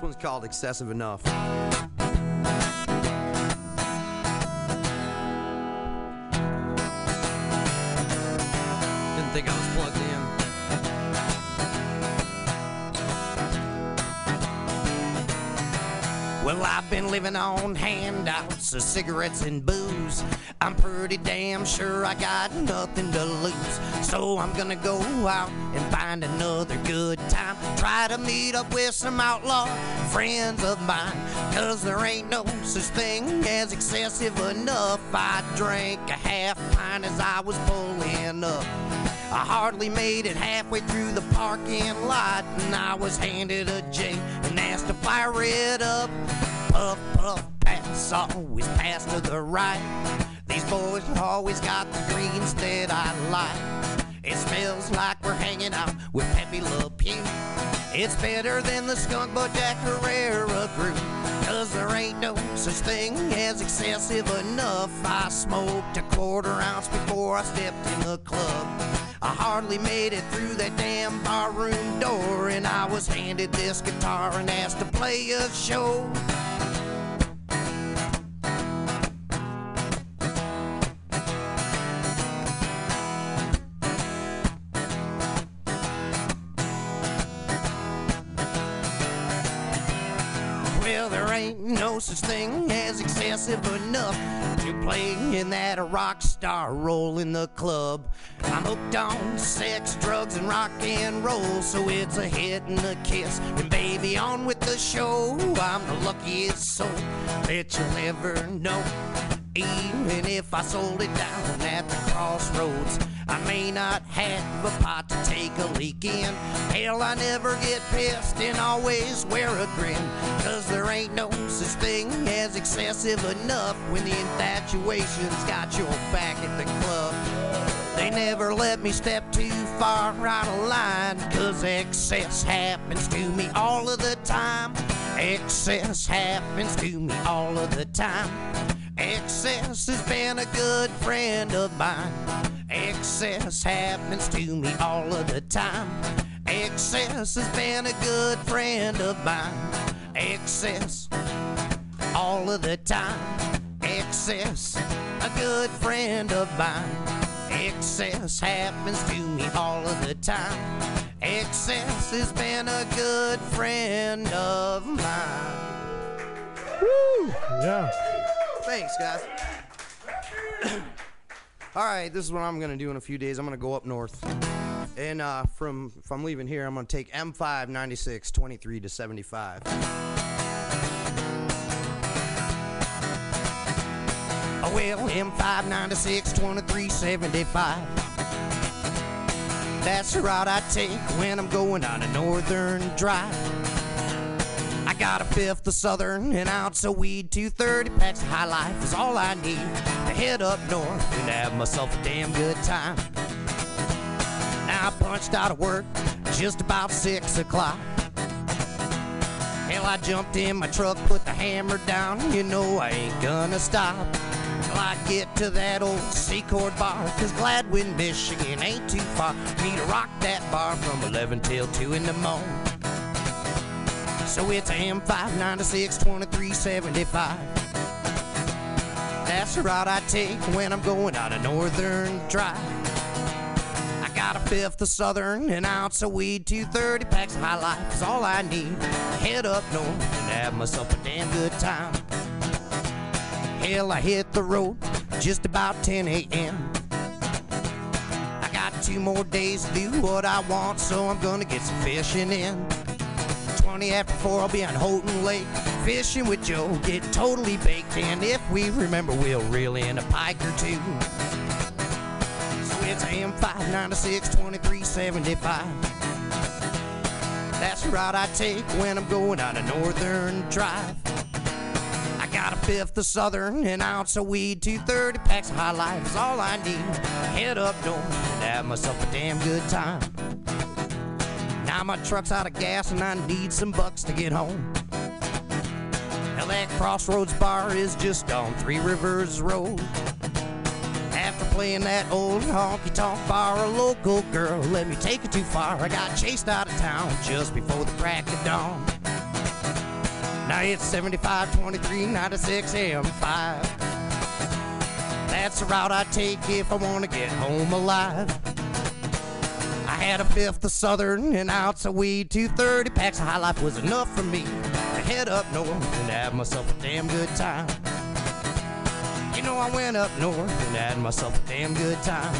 one's called Excessive Enough. Didn't think I was plugged in. Well, I've been living on handouts of cigarettes and booze. I'm pretty damn sure I got nothing to lose. So I'm gonna go out and find another good time. Try to meet up with some outlaw friends of mine. Cause there ain't no such thing as excessive enough. I drank a half pint as I was pulling up. I hardly made it halfway through the parking lot, and I was handed a J and asked to fire it up. Puff, puff, pass, always pass to the right. These boys always got the greens that I like. It smells like we're hanging out with Pepe Le Pew. It's better than the skunk butt Jack Herer crew. Cause there ain't no such thing as excessive enough. I smoked a quarter ounce before I stepped in the club. I hardly made it through that damn barroom door, and I was handed this guitar and asked to play a show. Well, there ain't no such thing as excessive enough to play in that rock star role in the club. I'm hooked on sex, drugs, and rock and roll, so it's a hit and a kiss. And baby, on with the show. I'm the luckiest soul that you'll ever know. Even if I sold it down at the crossroads, I may not have a pot to take a leak in. Hell, I never get pissed and always wear a grin. Cause there ain't no such thing as excessive enough when the infatuation's got your back at the club. They never let me step too far out of line, cause excess happens to me all of the time. Excess happens to me all of the time. Excess has been a good friend of mine. Excess happens to me all of the time. Excess has been a good friend of mine. Excess all of the time. Excess, a good friend of mine. Excess happens to me all of the time. Excess has been a good friend of mine. Woo! Yeah. Thanks, guys. All right, this is what I'm gonna do in a few days. I'm gonna go up north, and uh, from if I'm leaving here, I'm gonna take M5 96 23 to 75. Oh, well, M5 96 23 75. That's the route I take when I'm going on a northern drive. I got a fifth of southern, an ounce of weed, two thirty packs of high life is all I need to head up north and have myself a damn good time. Now I punched out of work just about six o'clock. Hell, I jumped in my truck, put the hammer down. You know I ain't gonna stop till I get to that old Secord bar. Cause Gladwin, Michigan ain't too far me to rock that bar from 11 till 2 in the morning. So it's a M5 96 2375. That's the route I take when I'm going on a northern drive. I got a fifth of southern, an ounce of weed, two thirty packs of high life is all I need. Head up north and have myself a damn good time. Hell, I hit the road just about 10 a.m. I got two more days to do what I want, so I'm gonna get some fishing in. 20 after 4, I'll be on Houghton Lake. Fishing with Joe, get totally baked. And if we remember, we'll reel in a pike or two. So it's AM5, 96, 23, 75. That's the route I take when I'm going on a northern drive. I got a fifth of southern, an ounce of weed, two thirty packs of high life is all I need. Head up north and have myself a damn good time. Now my truck's out of gas and I need some bucks to get home. Now that Crossroads bar is just on Three Rivers Road. After playing that old honky tonk bar, a local girl let me take it too far. I got chased out of town just before the crack of dawn. Now it's 75, 23, 96, M5. That's the route I take if I want to get home alive. Had a fifth of Southern, an ounce of weed, two thirty packs of High Life was enough for me to head up north and have myself a damn good time. You know I went up north and had myself a damn good time.